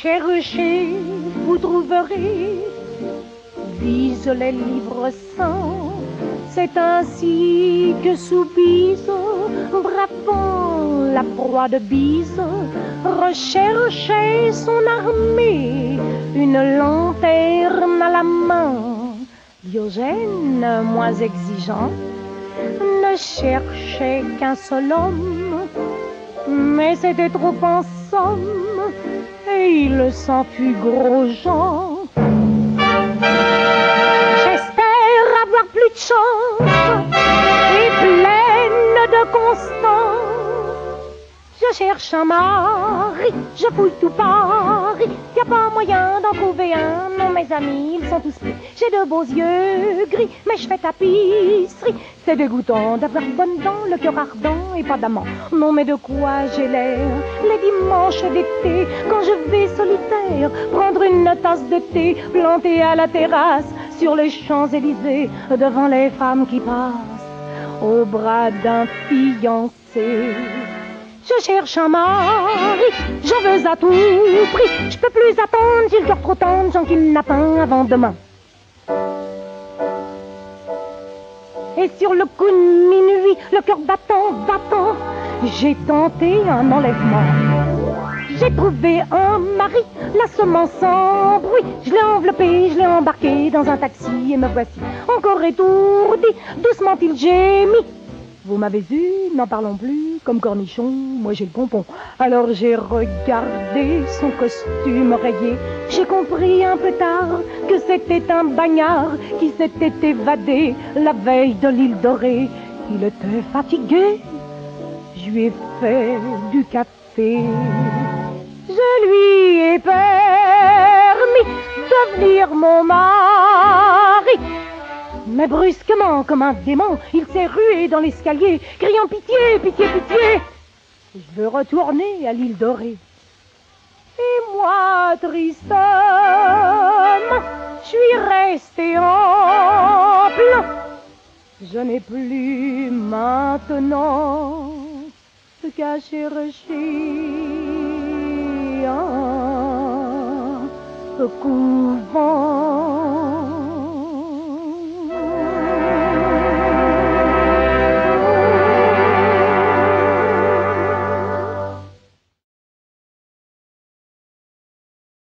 Cherchez, vous trouverez, vise les livres saints. C'est ainsi que sous bise, la proie de bise, recherchait son armée, une lanterne à la main. Diogène, moins exigeant, ne cherchait qu'un seul homme, mais c'était trop en somme, il s'en fut gros Jean. J'espère avoir plus de chance et pleine de constance. Je cherche un mari, je fouille tout Paris. Pas moyen d'en trouver un, non mes amis, ils sont tous pris. J'ai de beaux yeux gris, mais je fais tapisserie. C'est dégoûtant d'avoir bonne dent, le cœur ardent et pas d'amant. Non mais de quoi j'ai l'air Les dimanches d'été, quand je vais solitaire, prendre une tasse de thé, plantée à la terrasse, sur les Champs-Élysées, devant les femmes qui passent, au bras d'un fiancé. Je cherche un mari, j'en veux à tout prix. Plus attendre, j'ai le cœur trop tendre, j'en pas avant demain. Et sur le coup de minuit, le cœur battant, battant, j'ai tenté un enlèvement. J'ai trouvé un mari, la semence sans bruit. Je l'ai enveloppé, je l'ai embarqué dans un taxi et me voici encore étourdi. Doucement il gémit. Vous m'avez eu, n'en parlons plus, comme cornichon, moi j'ai le pompon. Alors j'ai regardé son costume rayé, j'ai compris un peu tard que c'était un bagnard qui s'était évadé la veille de l'île dorée. Il était fatigué, je lui ai fait du café. Je lui ai permis de venir mon mari mais brusquement, comme un démon, il s'est rué dans l'escalier, criant pitié, pitié, pitié. Je veux retourner à l'île dorée. Et moi, homme, je suis resté en plein. Je n'ai plus maintenant ce qu'à chercher un couvent